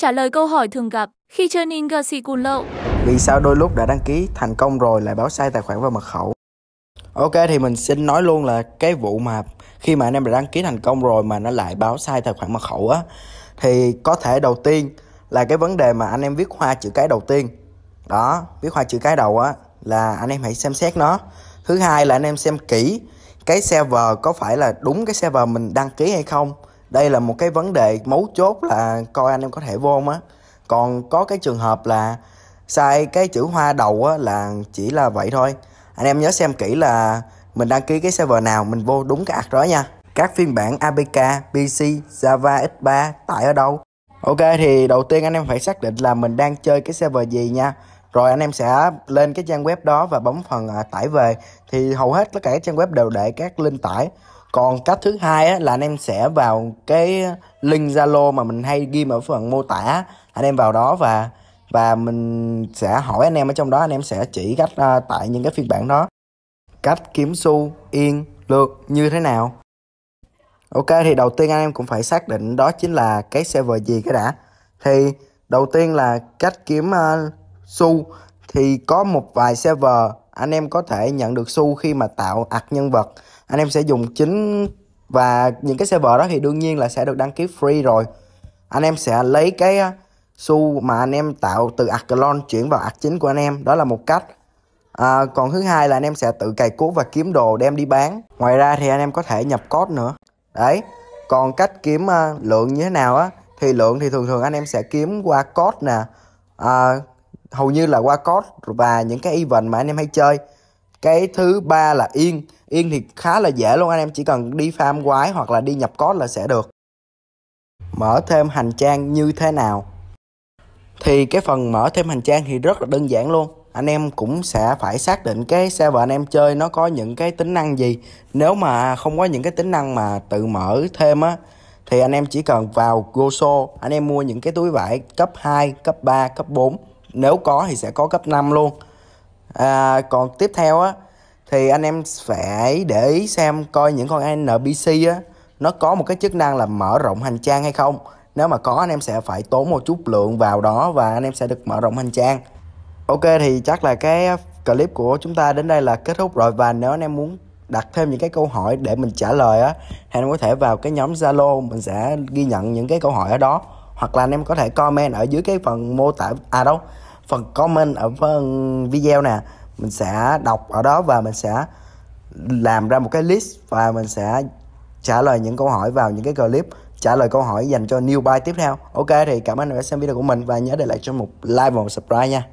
Trả lời câu hỏi thường gặp khi chơi Ninja Sikun lậu. Vì sao đôi lúc đã đăng ký thành công rồi lại báo sai tài khoản và mật khẩu? Ok, thì mình xin nói luôn là cái vụ mà khi mà anh em đã đăng ký thành công rồi mà nó lại báo sai tài khoản mật khẩu á, thì có thể đầu tiên là cái vấn đề mà anh em viết hoa chữ cái đầu tiên đó, viết hoa chữ cái đầu á, là anh em hãy xem xét nó thứ hai là anh em xem kỹ cái server có phải là đúng cái server mình đăng ký hay không đây là một cái vấn đề mấu chốt là coi anh em có thể vô á. Còn có cái trường hợp là sai cái chữ hoa đầu á là chỉ là vậy thôi. Anh em nhớ xem kỹ là mình đăng ký cái server nào mình vô đúng cái ạc đó nha. Các phiên bản APK, PC, Java X3 tải ở đâu? Ok thì đầu tiên anh em phải xác định là mình đang chơi cái server gì nha. Rồi anh em sẽ lên cái trang web đó và bấm phần à, tải về. Thì hầu hết tất cả các trang web đều để các link tải còn cách thứ hai á, là anh em sẽ vào cái link Zalo mà mình hay ghi ở phần mô tả. Anh em vào đó và và mình sẽ hỏi anh em ở trong đó anh em sẽ chỉ cách uh, tại những cái phiên bản đó. Cách kiếm xu yên lượt như thế nào? Ok thì đầu tiên anh em cũng phải xác định đó chính là cái server gì cái đã. Thì đầu tiên là cách kiếm uh, xu. Thì có một vài server anh em có thể nhận được xu khi mà tạo ạc nhân vật. Anh em sẽ dùng chính và những cái server đó thì đương nhiên là sẽ được đăng ký free rồi. Anh em sẽ lấy cái à, xu mà anh em tạo từ ạc clone chuyển vào ạc chính của anh em. Đó là một cách. À, còn thứ hai là anh em sẽ tự cày cuốc và kiếm đồ đem đi bán. Ngoài ra thì anh em có thể nhập code nữa. Đấy. Còn cách kiếm uh, lượng như thế nào á thì lượng thì thường thường anh em sẽ kiếm qua code nè. À, hầu như là qua code và những cái event mà anh em hay chơi. Cái thứ ba là yên. Yên thì khá là dễ luôn anh em chỉ cần đi farm quái hoặc là đi nhập code là sẽ được. Mở thêm hành trang như thế nào? Thì cái phần mở thêm hành trang thì rất là đơn giản luôn. Anh em cũng sẽ phải xác định cái server anh em chơi nó có những cái tính năng gì. Nếu mà không có những cái tính năng mà tự mở thêm á thì anh em chỉ cần vào Goso anh em mua những cái túi vải cấp 2, cấp 3, cấp 4 nếu có thì sẽ có cấp 5 luôn. À, còn tiếp theo á thì anh em phải để ý xem coi những con NPC á nó có một cái chức năng là mở rộng hành trang hay không. Nếu mà có anh em sẽ phải tốn một chút lượng vào đó và anh em sẽ được mở rộng hành trang. Ok thì chắc là cái clip của chúng ta đến đây là kết thúc rồi. Và nếu anh em muốn đặt thêm những cái câu hỏi để mình trả lời á thì anh em có thể vào cái nhóm zalo mình sẽ ghi nhận những cái câu hỏi ở đó hoặc là anh em có thể comment ở dưới cái phần mô tả à đâu, phần comment ở phần video nè. Mình sẽ đọc ở đó và mình sẽ làm ra một cái list và mình sẽ trả lời những câu hỏi vào những cái clip, trả lời câu hỏi dành cho new buy tiếp theo. Ok, thì cảm ơn đã xem video của mình và nhớ để lại cho một like và một subscribe nha.